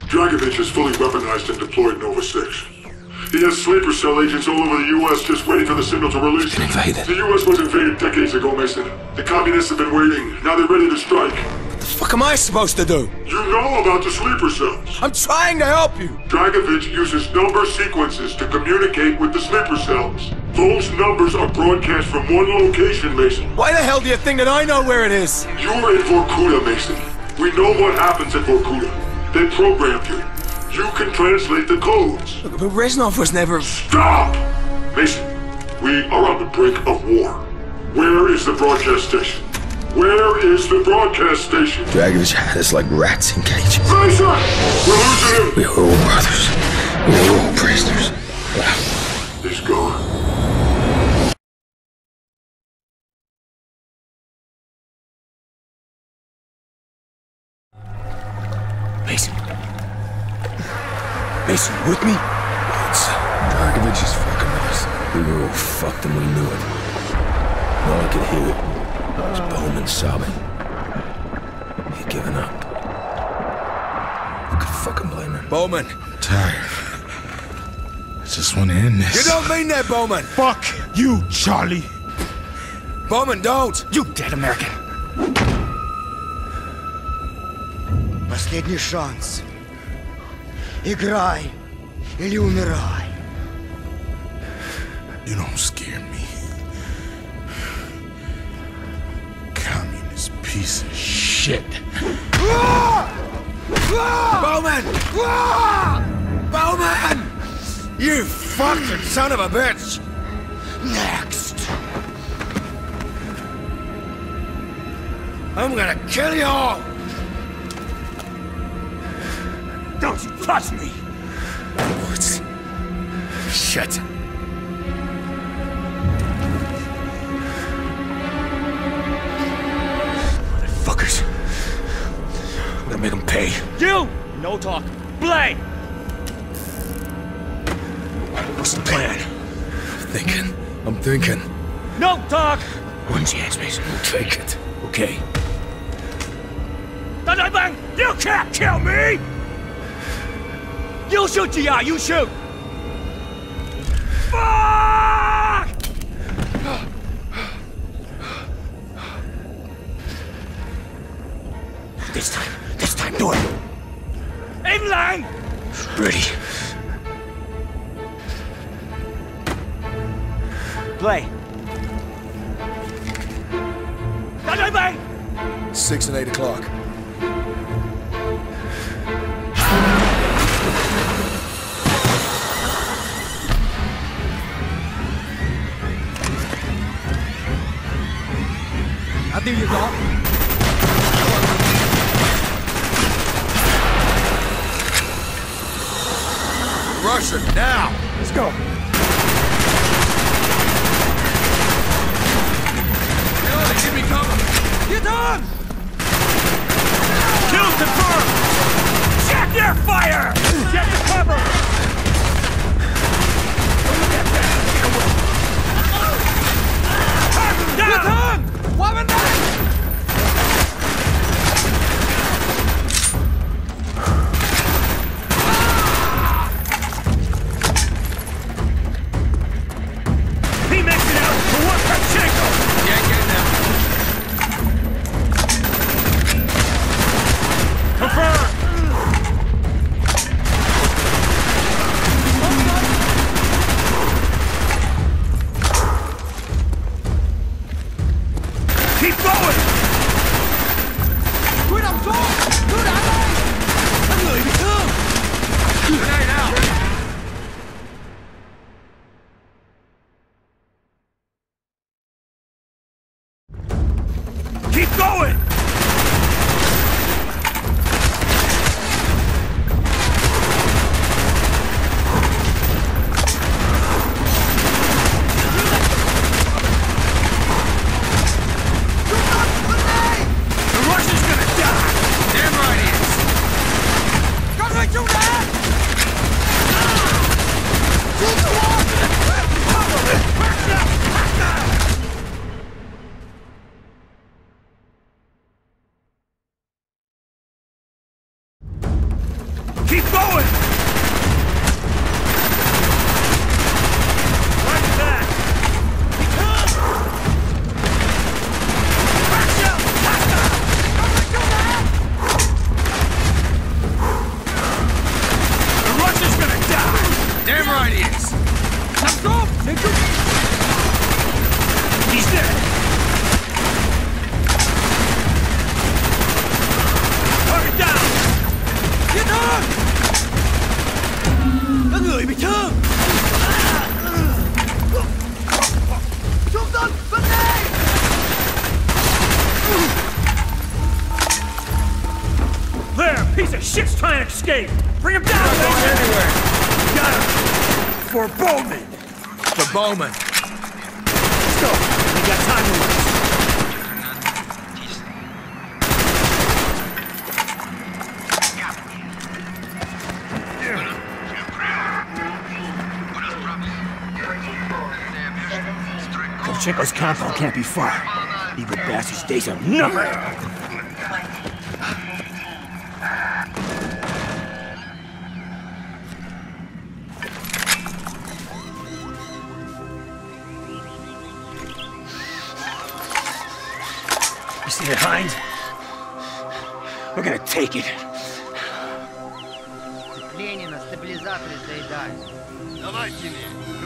Dragovich is fully weaponized and deployed Nova 6. He has sleeper cell agents all over the U.S. just waiting for the signal to release. Been invaded. The U.S. was invaded decades ago, Mason. The communists have been waiting. Now they're ready to strike. What the fuck am I supposed to do? You know about the sleeper cells. I'm trying to help you. Dragovich uses number sequences to communicate with the sleeper cells. Those numbers are broadcast from one location, Mason. Why the hell do you think that I know where it is? You're in Vorkuta, Mason. We know what happens at Vorkuta. They programmed you. You can translate the codes. Look, but Reznov was never... Stop! Mason, we are on the brink of war. Where is the broadcast station? Where is the broadcast station? Dragovich had us like rats in cages. Mason! We're losing him! We are all brothers. We are all prisoners. Mason, you with me? It's Dragovich is fucking us. We were all fucked and we knew it. And all I could hear was Bowman sobbing. He'd given up. I could fucking blame him. Bowman! Tired. I just want to end this. You don't mean that, Bowman! Fuck you, Charlie. Bowman, don't! You dead American! Последний шанс. Играй или умирай. You don't scare me. Communist piece of shit. Bowman! Bowman! You fucking son of a bitch! Next. I'm gonna kill you all! Don't you touch me! What? Shit. Motherfuckers. I'm gonna make them pay. You! No talk. Play! What's the plan? Thinking. I'm thinking. No talk! One chance, Mason. We'll take it. Okay. Bang! You can't kill me! You shoot, GI, you shoot! Fuck! This time. This time, do it. Aim line! Ready. Play. Six and eight o'clock. Do you go? Russian, now! Let's go. Keep me cover! Get on! Kill confirmed! Check your fire! Get the cover! Down! Woman Kolchenko's compound can't be far. Evil bastard's days are numbered! You see it, Hines? We're gonna take it. Сцепление на стабилизаторе заедает. Давайте,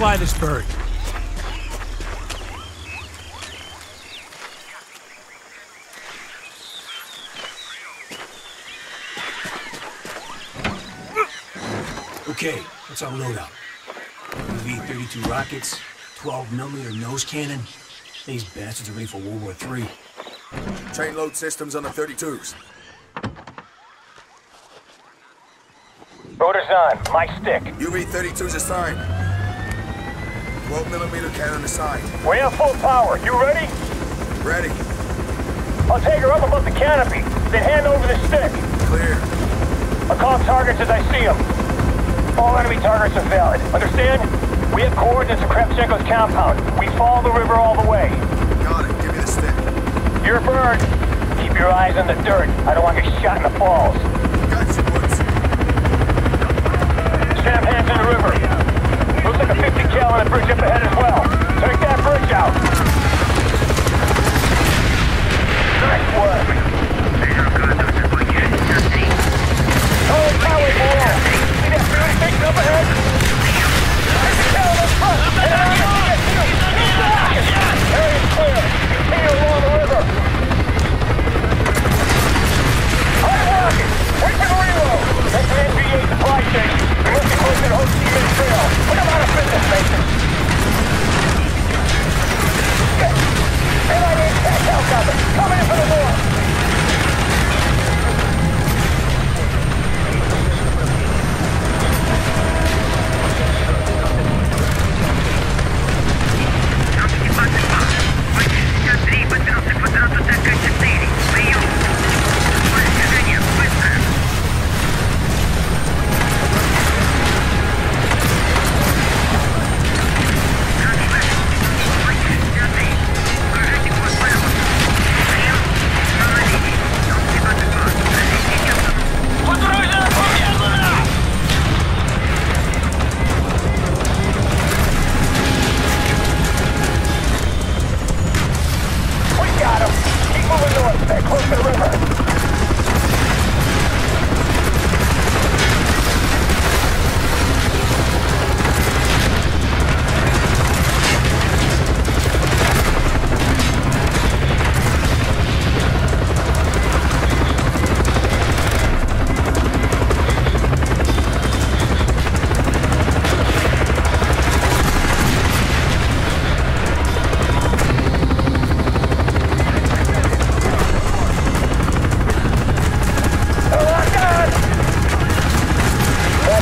fly this bird. Okay, what's our loadout? UB-32 rockets, 12 millimeter nose cannon. These bastards are ready for World War III. Train load systems on the 32s. Rotor's on. My stick. UB-32s assigned. 12 millimeter cannon assigned. We have full power. You ready? Ready. I'll take her up above the canopy, then hand over the stick. Clear. I'll call targets as I see them. All enemy targets are valid. Understand? We have coordinates of Kravchenko's compound. We follow the river all the way. Got it. Give me the stick. You're a bird. Keep your eyes on the dirt. I don't want to get shot in the balls. Gotcha, Woods. Sampans in the river. A 50 cal on the bridge up ahead as well. Take that bridge out. Nice work. Oh, power below. See that beauty thing up ahead?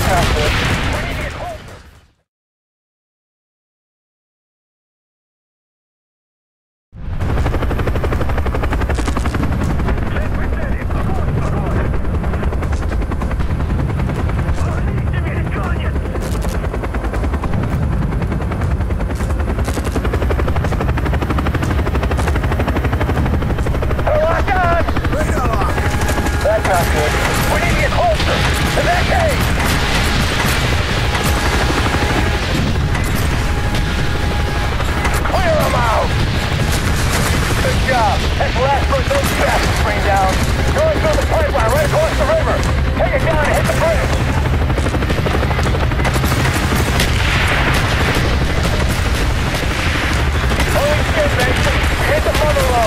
Sounds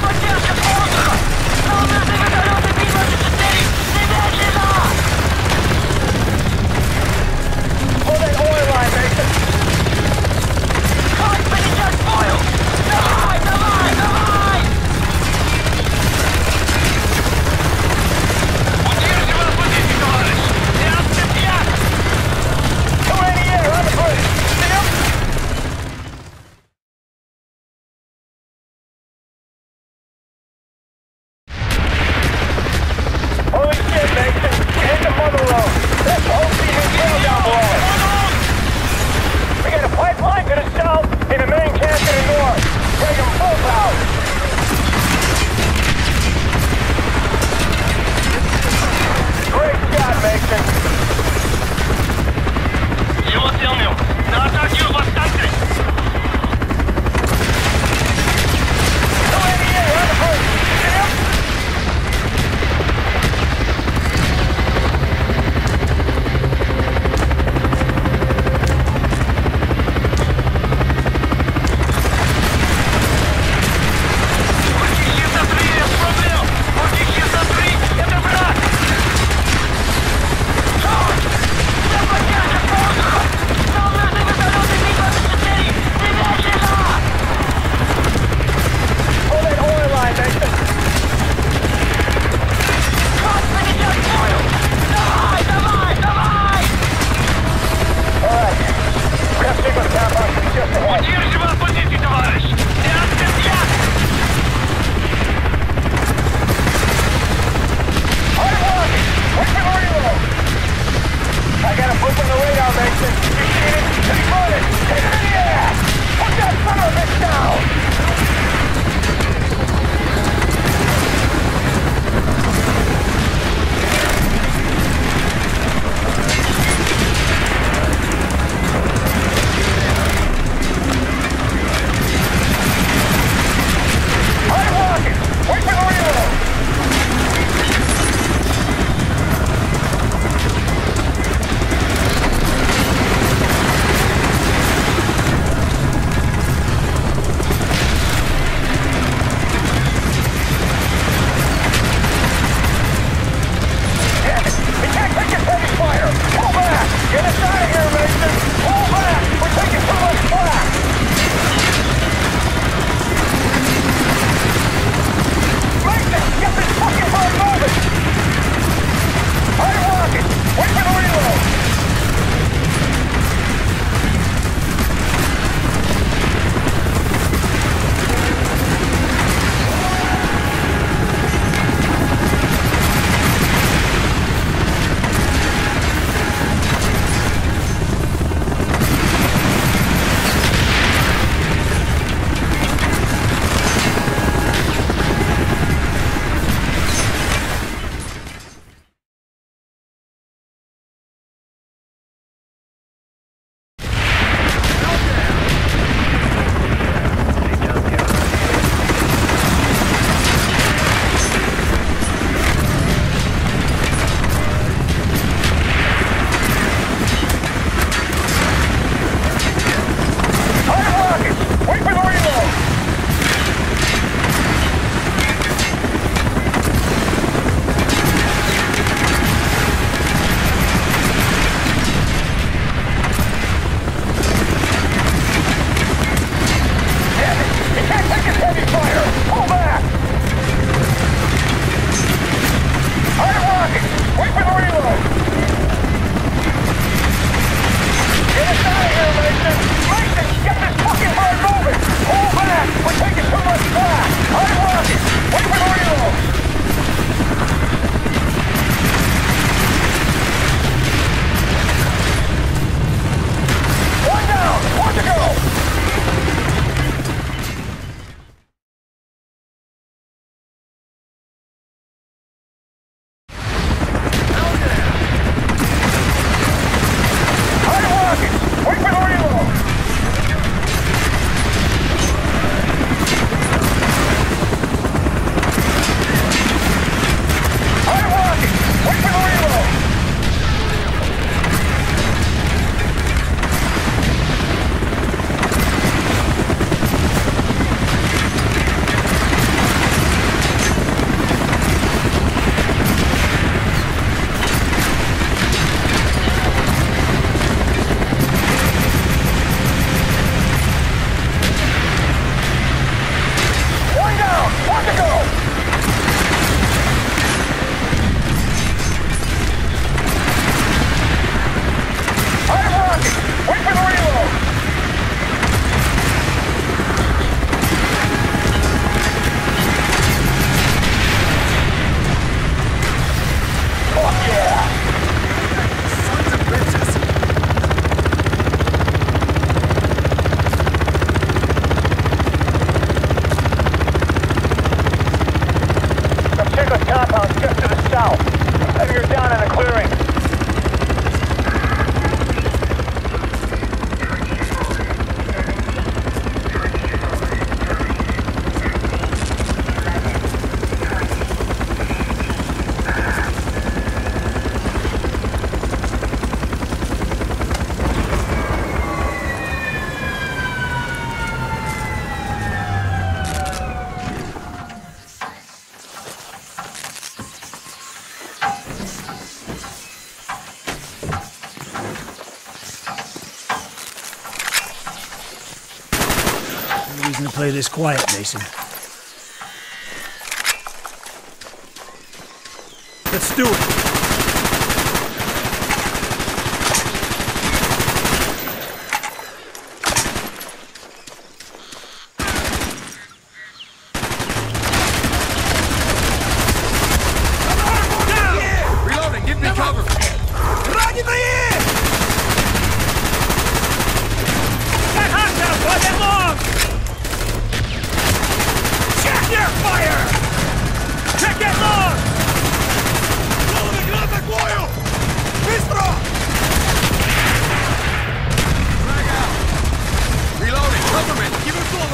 Поддержка с воздуха! Нам нужны this quiet, Mason. Let's do it.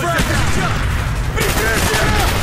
Be careful.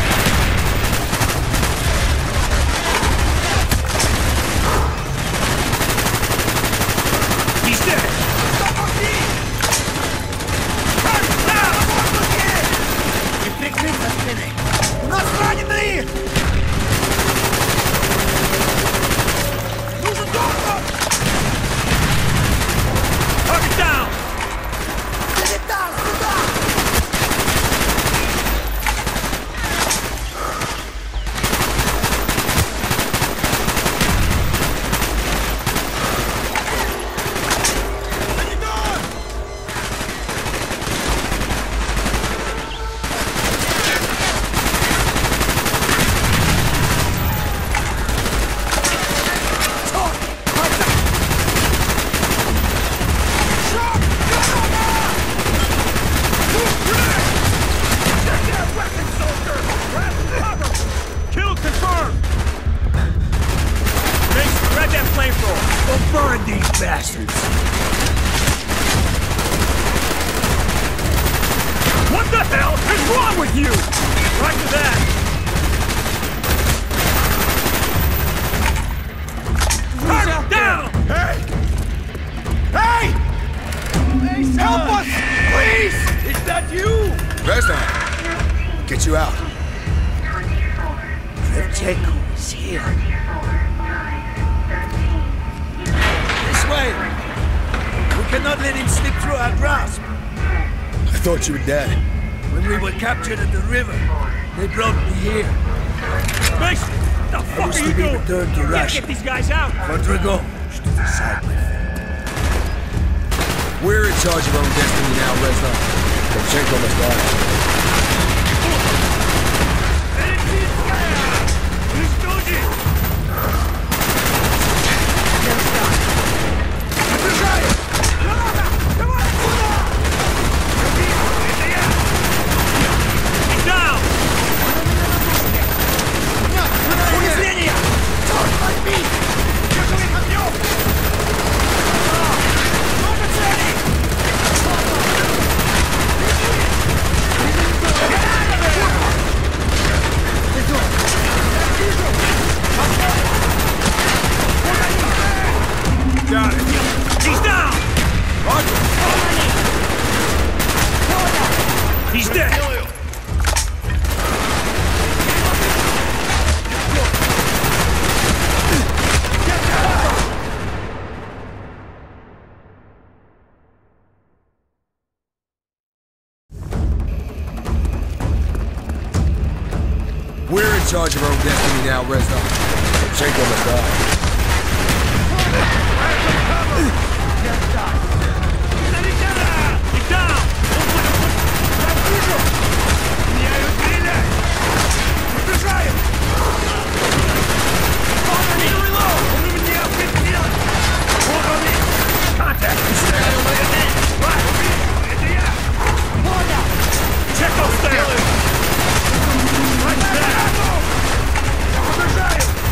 thought you were dead. When we were captured at the river, they brought me here. What The I fuck are you doing? Returned to Get these guys out! Rodrigo. We're in charge of our own destiny now, Ezra. Check on must die.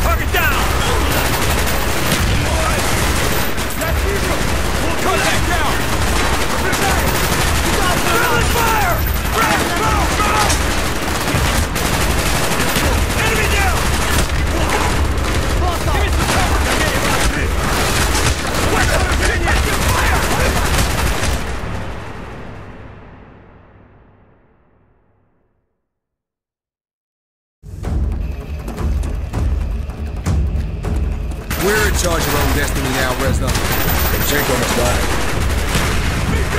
Target down! Fire! Fire! Go! Fire! charge your own destiny now, Reznov. They check on us, body. Be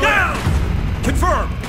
Down! Confirmed!